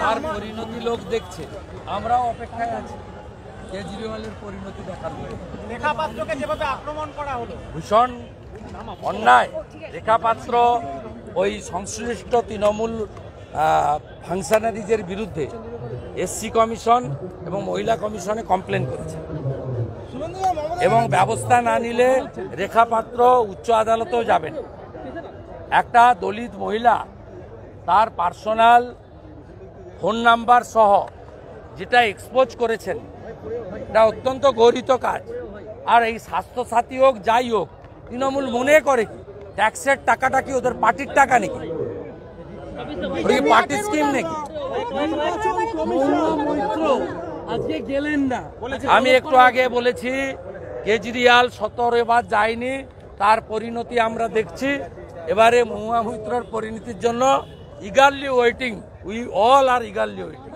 তার পরিণতি লোক দেখছে আমরাও অপেক্ষায় আছি কেজরিওয়ালের পরিণতি দেখার। পাত্রকে যেভাবে আক্রমণ করা হলো ভীষণ, অন্যায় রেখাপাত্র ওই সংশ্লিষ্ট তৃণমূল ফাংশনারিজের বিরুদ্ধে এসসি কমিশন এবং মহিলা কমিশনে কমপ্লেন করেছে এবং ব্যবস্থা না নিলে রেখাপাত্র উচ্চ আদালতেও যাবেন একটা দলিত মহিলা তার পার্সোনাল ফোন নাম্বার সহ যেটা এক্সপোজ করেছেন এটা অত্যন্ত গৌরিত কাজ। আর এই স্বাস্থ্যসাথী হোক যাই হোক তৃণমূল মনে করে কি ট্যাক্সের টাকাটা কি ওদের পার্টির টাকা নাকি? পার্টি স্কিম নাকি? আজকে গেলেন না। আমি একটু আগে বলেছি কেজরিওয়াল সতেরো এবার যায়নি তার পরিণতি আমরা দেখছি। এবারে মহুয়া মৈত্রর পরিণতির জন্য eagerly waiting we all are eagerly waiting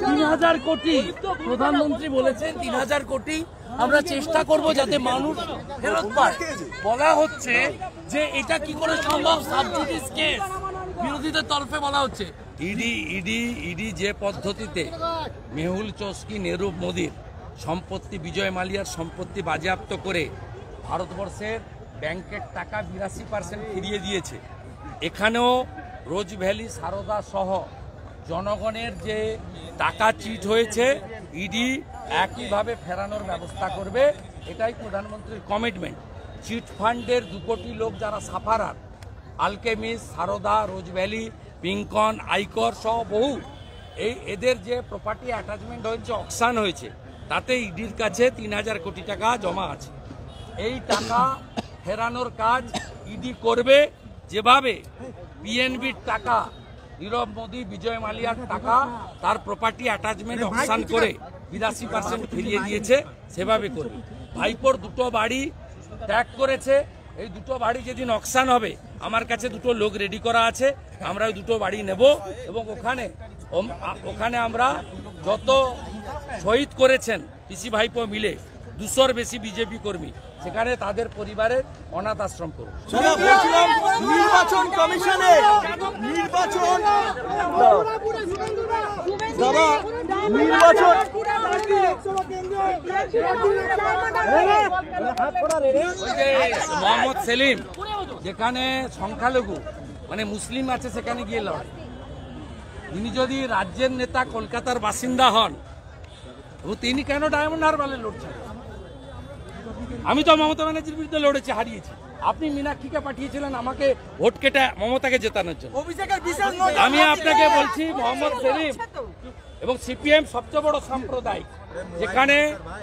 তিন হাজার কোটি প্রধানমন্ত্রী বলেছেন তিন হাজার কোটি আমরা চেষ্টা করব যাতে মানুষ ফেরত পায়। বলা হচ্ছে যে এটা কি করে সম্ভব? Sub judice case. বিরোধীদের তরফে বলা হচ্ছে। ইডি ইডি ইডি যে পদ্ধতিতে মেহুল চস্কি নেরুপ মোদীর সম্পত্তি বিজয় মালিয়ার সম্পত্তি বাজেয়াপ্ত করে ভারতবর্ষের ব্যাংকের টাকা বিরাশি পার্সেন্ট ফিরিয়ে দিয়েছে। এখানেও রোজ ভ্যালি সারদা সহ জনগণের যে টাকা চিট হয়েছে ইডি একইভাবে ফেরানোর ব্যবস্থা করবে। এটাই প্রধানমন্ত্রীর কমিটমেন্ট চিট ফান্ডের দু কোটি লোক যারা sufferer Alchemist Saradha, Rose Valley, Pincon, iCore সহ বহু, এই এদের যে প্রপার্টি অ্যাটাচমেন্ট হয়েছে অকসান হয়েছে, তাতে ইডির কাছে তিন হাজার কোটি টাকা জমা আছে। এই টাকা ফেরানোর কাজ ইডি করবে যেভাবে বিএনবির টাকা নীরব মোদী বিজয় মালিয়ার টাকা তার প্রপার্টি অ্যাটাচমেন্ট অকসান করে বিরাশি পার্সেন্ট ফিরিয়ে দিয়েছে সেভাবে করবে। ভাইপোর দুটো বাড়ি ত্যাগ করেছে এই দুটো বাড়ি যেদিন অকসান হবে আমার কাছে দুটো লোক রেডি করা আছে আমরা ওই দুটো বাড়ি নেব এবং ওখানে ওখানে আমরা যত শহীদ করেছেন পিসি ভাইপো মিলে দুশোর বেশি বিজেপি কর্মী সেখানে তাদের পরিবারের অনাথ আশ্রম করব নির্বাচন কমিশনে নির্বাচন দাদা নির্বাচন মোহাম্মদ সেলিম যেখানে সংখ্যালঘু মানে মুসলিম আছে সেখানে গিয়ে লড়ে তিনি যদি রাজ্যের নেতা কলকাতার বাসিন্দা হন এবং তিনি কেন ডায়মন্ড হারবালে লড়ছেন? আমি তো মমতা ব্যানার্জির বিরুদ্ধে লড়েছি হারিয়েছি। আপনি মীনাক্ষীকে পাঠিয়েছিলেন আমাকে ভোট কেটে মমতাকে জেতানোর জন্য। আমি আপনাকে বলছি মোহাম্মদ সেলিম এবং সিপিএম সবচেয়ে বড় সাম্প্রদায়িক যেখানে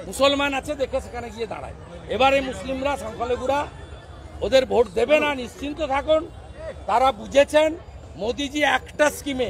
মুসলমান আছে দেখে সেখানে গিয়ে দাঁড়ায়। এবারে মুসলিমরা সংখ্যালঘুরা ওদের ভোট দেবে না নিশ্চিন্ত থাকুন। তারা বুঝেছেন মোদিজি একটা স্কিমে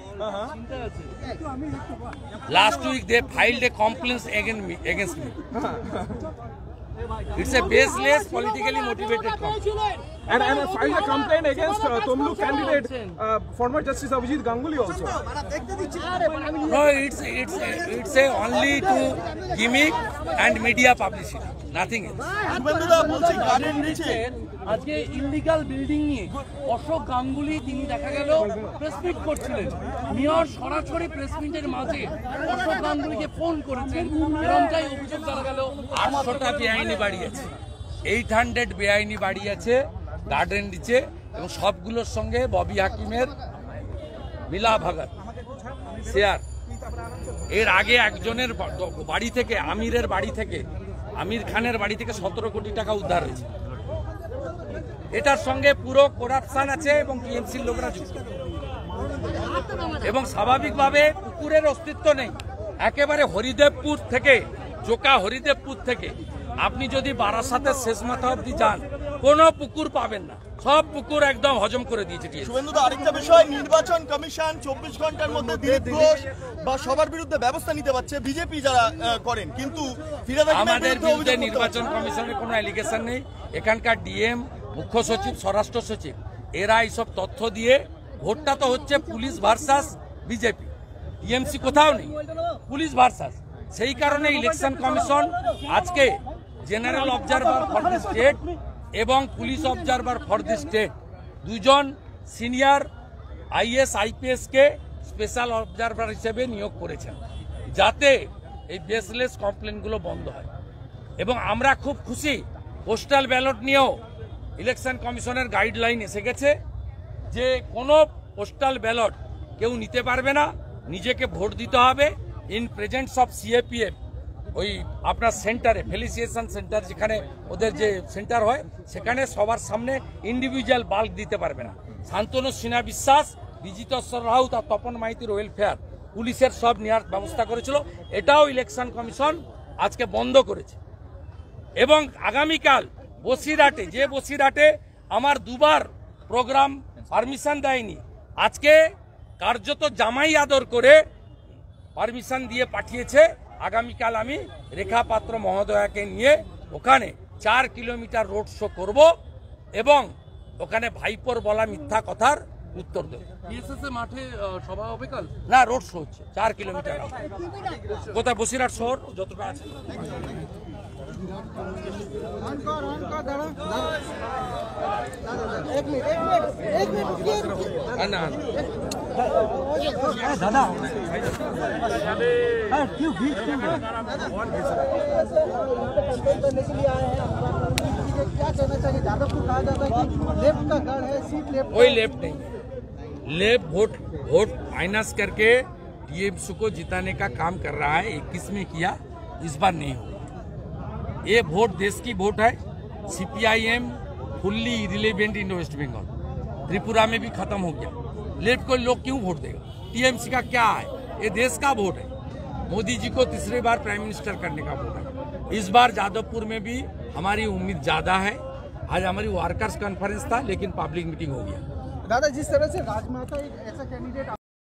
Uh-huh. last week they filed a complaint against me against me. It's a baseless politically motivated complaint And, and filed a complaint against uh, Tomlu candidate, uh, former Justice Abhijit Ganguly also. no it's it's it's a only to gimmick and media publicity nothing else আজকে illegal building নিয়ে অশোক গাঙ্গুলি তিনি দেখা গেল press meet করছিলেন mayor সরাসরি press মিটের মাঝে অশোক গাঙ্গুলিকে ফোন করেছেন এরমটাই অভিযোগ জানা গেল আটশোটা বেআইনি বাড়ি আছে এইট হান্ড্রেড বেআইনি বাড়ি আছে গার্ডেন নিচে এবং সবগুলোর সঙ্গে ববি হাকিমের মিলা ভাগাত শেয়ার। এর আগে একজনের বাড়ি থেকে, আমিরের বাড়ি থেকে, আমির খানের বাড়ি থেকে সতেরো কোটি টাকা উদ্ধার হয়েছে। এটার সঙ্গে পুরো করাপশন আছে এবং টিএমসির লোকরা যুক্ত। এবং স্বাভাবিকভাবে পুকুরের অস্তিত্ব নেই। একেবারে হরিদেবপুর থেকে, জোকা হরিদেবপুর থেকে। আপনি যদি বারাসাতের শেষ মাথা অব্দি যান কোনো পুকুর পাবেন না। সব পুকুর একদম হজম করে দিয়েছে শুভেন্দু আরেকটা বিষয় নির্বাচন কমিশন চব্বিশ ঘণ্টার মধ্যে দিলীপ ঘোষ বা সবার বিরুদ্ধে ব্যবস্থা নিতে পারছে বিজেপি যারা করেন। কিন্তু আমাদের বিরুদ্ধে নির্বাচন কমিশনের কোনো অ্যালিগেশন নেই। এখানকার ডিএম মুখ্য সচিব স্বরাষ্ট্র সচিব এরা এইসব তথ্য দিয়ে ভোটটা তো হচ্ছে পুলিশ ভার্সাস বিজেপি। টিএমসি কোথাও নেই। Police versus. সেই কারণে ইলেকশন কমিশন আজকে general observer for the state এবং police observer for the state. দুজন সিনিয়র আইএস, আইপিএস কে স্পেশাল অবজারভার হিসেবে নিয়োগ করেছেন, যাতে এই বেসলেস কমপ্লেনগুলো বন্ধ হয়। এবং আমরা খুব খুশি, পোস্টাল ব্যালট নিয়েও ইলেকশন কমিশনের গাইডলাইন এসে গেছে যে কোনো পোস্টাল ব্যালট কেউ নিতে পারবে না, নিজেকে ভোট দিতে হবে। ইন প্রেজেন্টস অফ সিএপিএফ ওই আপনার সেন্টারে, ফেলিসিয়েশন সেন্টার, যেখানে ওদের যে সেন্টার হয়, সেখানে সবার সামনে ইন্ডিভিজুয়াল বাল্ক দিতে পারবে না। শান্তনু সিনহা বিশ্বাস বিজিতেশ্বর রাউত আর তপন মাইতির ওয়েলফেয়ার পুলিশের সব নেওয়ার ব্যবস্থা করেছিল। এটাও ইলেকশন কমিশন আজকে বন্ধ করেছে। এবং আগামীকাল বসিরহাটে, যে বসিরহাটে আমার দুবার প্রোগ্রাম পারমিশন দেয়নি, আজকে কার্যত জামাই আদর করে পারমিশন দিয়ে পাঠিয়েছে। আগামীকাল আমি রেখা পাত্র মহোদয়াকে নিয়ে ওখানে চার কিলোমিটার রোড শো করব এবং ওখানে ভাইপোর বলা মিথ্যা কথার উত্তর দেব। মাঠে সভা হবে কাল? না রোড শো হচ্ছে চার কিলোমিটার। কোথায়? বসিরহাট শহর যতটা আছে। না, না करने के लिए आए हैं क्या कहना चाहिए कहा जाता है कि लेफ़्ट का गढ़ है। सीट लेफ़्ट कोई लेफ़्ट नहीं लेफ़्ट वोट वोट फाइनेंस करके टीएमसी को जिताने का काम कर रहा है इक्कीस में किया इस बार नहीं होगा। ये वोट देश की वोट है। CPIM fully relevant in West Bengal Tripura में भी खत्म हो गया। लेफ़्ट को लोग क्यों वोट देगा? टीएमसी का क्या है? ये देश का वोट है। मोदी जी को तीसरी बार प्राइम मिनिस्टर करने का है इस बार जादवपुर में भी हमारी उम्मीद ज़्यादा है। आज हमारी वर्कर्स कॉन्फ्रेंस था, लेकिन पब्लिक मीटिंग हो गया। दादा, जिस तरह से राजमाता एक ऐसा कैंडिडेट